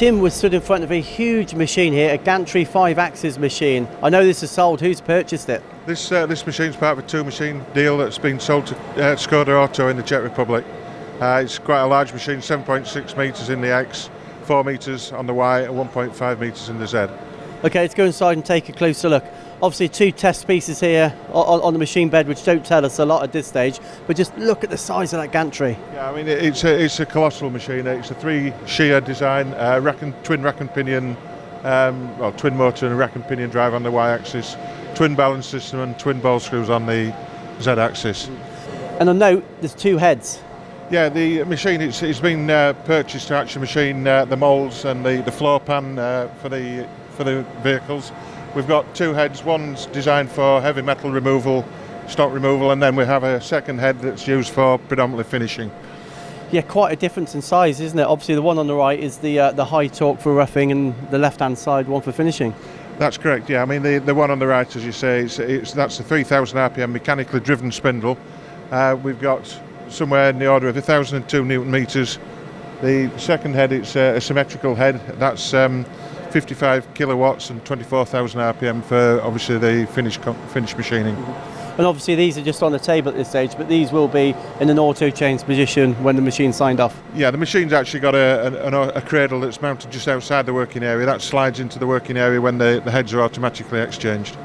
Tim was stood in front of a huge machine here, a Gantry 5 axis machine. I know this is sold. Who's purchased it? This uh, this machine's part of a two machine deal that's been sold to uh, Skoda Auto in the Czech Republic. Uh, it's quite a large machine, 7.6 metres in the X, 4 metres on the Y, and 1.5 metres in the Z. Okay, let's go inside and take a closer look. Obviously, two test pieces here on, on, the machine bed, which don't tell us a lot at this stage. But just look at the size of that gantry. Yeah, I mean it's a, it's a colossal machine. It's a three shear design, uh, rack and, twin rack and pinion, um, well twin motor and rack and pinion drive on the y-axis, twin balance system and twin ball screws on the z-axis. And I note there's two heads. Yeah, the machine it's, it's been uh, purchased to actually machine uh, the moulds and the, the floor pan uh, for the for the vehicles. We've got two heads, one's designed for heavy metal removal, stock removal, and then we have a second head that's used for predominantly finishing. Yeah, quite a difference in size, isn't it? Obviously, the one on the right is the uh, the high torque for roughing, and the left-hand side one for finishing. That's correct. Yeah, I mean the, the one on the right, as you say, it's, it's that's a 3,000 RPM mechanically driven spindle. Uh, we've got somewhere in the order of 1,002 newton meters. The second head, it's a, a symmetrical head. That's um, 55 kilowatts and 24,000 RPM for obviously the finished finished machining. And obviously these are just on the table at this stage, but these will be in an auto change position when the machine's signed off. Yeah, the machine's actually got a, a, a, cradle that's mounted just outside the working area. That slides into the working area when the, the heads are automatically exchanged.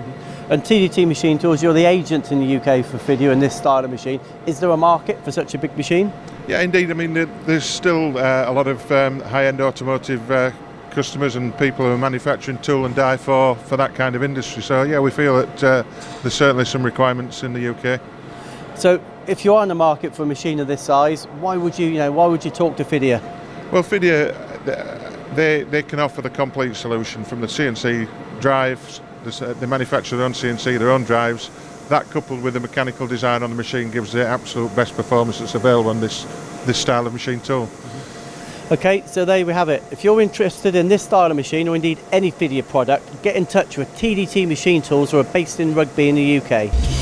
And TDT Machine Tools, you're the agent in the UK for Fidia and this style of machine. Is there a market for such a big machine? Yeah, indeed. I mean, there's still uh, a lot of um, high-end automotive uh, customers and people who are manufacturing tool and die for for that kind of industry. So yeah, we feel that uh, there's certainly some requirements in the UK. So if you are in the market for a machine of this size, why would you, you know, why would you talk to Fidia? Well, Fidia, they they can offer the complete solution from the CNC drives. Uh, they manufacture their own CNC, their own drives. That coupled with the mechanical design on the machine gives the absolute best performance that's available on this this style of machine tool. Mm-hmm. Okay, so there we have it. If you're interested in this style of machine or indeed any Fidia product, get in touch with TDT Machine Tools who are based in Rugby in the UK.